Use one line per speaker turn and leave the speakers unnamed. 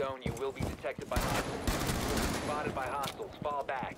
zone, you will be detected by hostiles. Spotted by hostiles. Fall back.